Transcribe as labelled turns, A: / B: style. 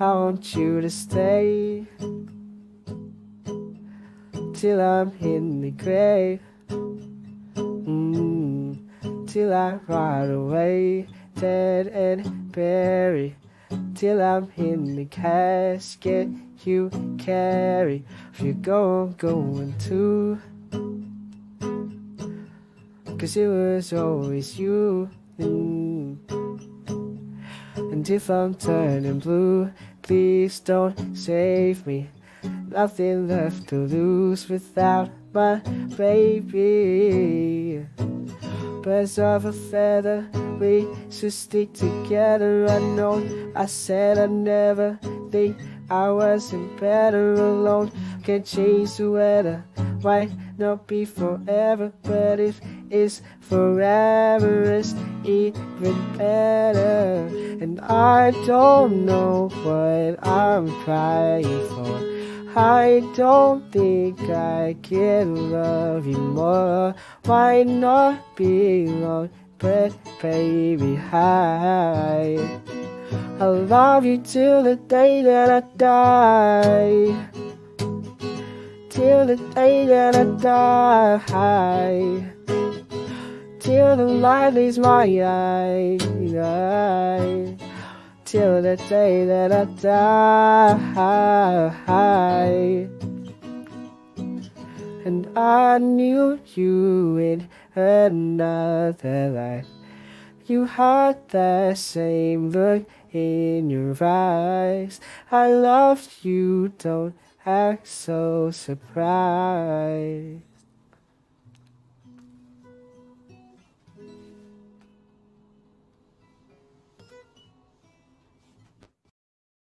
A: I want you to stay till I'm in the grave. Mm, till I ride away, dead and buried. Till I'm in the casket you carry. If you go, I'm going too. Cause it was always you. Mm. And if I'm turning blue, please don't save me. Nothing left to lose without my baby. Birds of a feather, we should stick together. I know I said I'd never I wasn't better alone. Can't change the weather, might not be forever, but if it's forever, it's even better. And I don't know what I'm crying for. I don't think I can love you more. Might not be long, but baby, hi. I'll love you till the day that I die. Till the day that I die. Till the light leaves my eyes. Till the day that I die. And I knew you in another life. You had that same look in your eyes. I loved you, don't act so surprised.